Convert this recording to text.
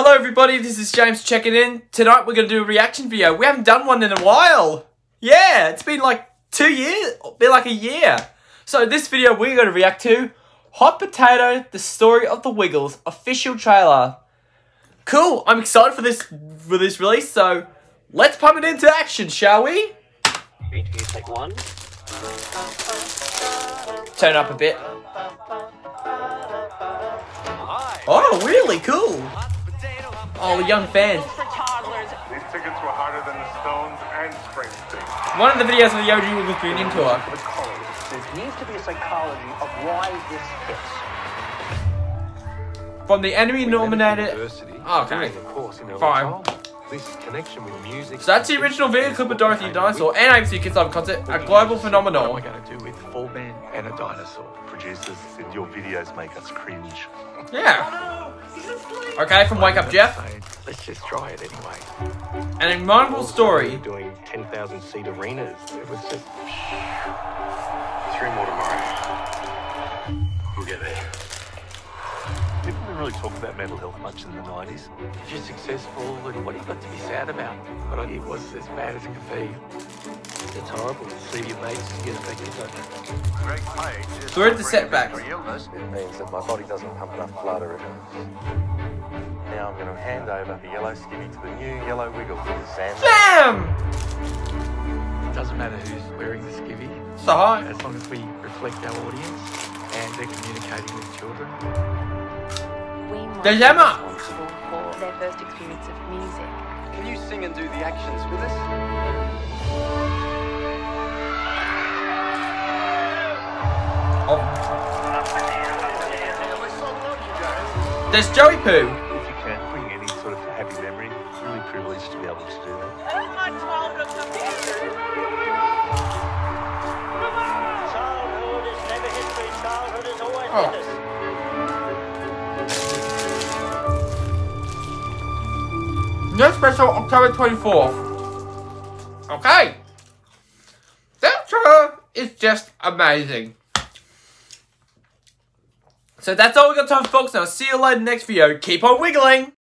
Hello everybody, this is James checking in. Tonight we're going to do a reaction video. We haven't done one in a while. Yeah, it's been like two years, been like a year. So this video we're going to react to Hot Potato, The Story of the Wiggles official trailer. Cool, I'm excited for this for this release, so let's pump it into action, shall we? Three, two, take one. Turn up a bit. Oh, really cool. Oh, young fans. These tickets were harder than the Stones and Springsteen. One of the videos of the OG Wiggles being into her. There needs to be a psychology of why this hits. From the enemy nominated. Diversity, Oh, ah, okay. of course, in early Fine. Oh, this connection with music. So that's the original video clip of Dorothy the Dinosaur and ABC Kids Live concert, a global phenomenon. What am phenomenon. I going to do with full band and a dinosaur? Producers said your videos make us cringe. Yeah. Okay, from Wake Up Jeff. Let's just try it anyway. An remarkable story. Doing 10,000 seat arenas. It was just. Three more tomorrow. We'll get there. Didn't we really talk about mental health much in the 90s? If you're successful, and what have you got to be sad about? But it was as bad as it could be. It's horrible to see your mates get affected like that. Greg Page is Through the setbacks. It means that my body doesn't pump enough blood or Now I'm going to hand over the yellow skivvy to the new yellow wiggle. Sam. Bam! It doesn't matter who's wearing the skivvy, So high. as long as we reflect our audience and they're communicating with children. We might There's be responsible for their first experience of music. Can you sing and do the actions with us? Oh. There's Joey Poo. If you can bring any sort of happy memory, really privileged to be able to do that. Oh, Childhood is never history. Childhood is always Oh. with us. No special October 24th. Okay. That trailer is just amazing. So that's all we got time for folks. I'll see you later in the next video. Keep on wiggling.